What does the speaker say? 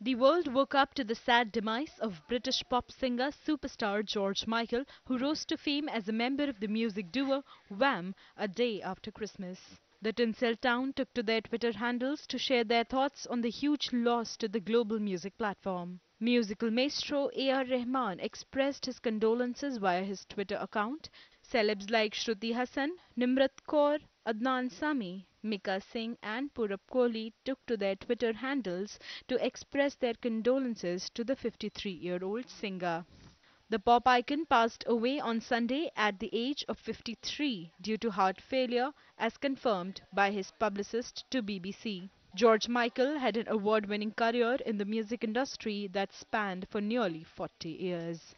The world woke up to the sad demise of British pop singer superstar George Michael, who rose to fame as a member of the music duo Wham! a day after Christmas. The Tinsel Town took to their Twitter handles to share their thoughts on the huge loss to the global music platform. Musical maestro A.R. Rahman expressed his condolences via his Twitter account. Celebs like Shruti Haasan, Nimrat Kaur, Adnan Sami, Mika Singh and Purab Kohli took to their Twitter handles to express their condolences to the 53-year-old singer. The pop icon passed away on Sunday at the age of 53 due to heart failure, as confirmed by his publicist to BBC. George Michael had an award winning career in the music industry that spanned for nearly 40 years.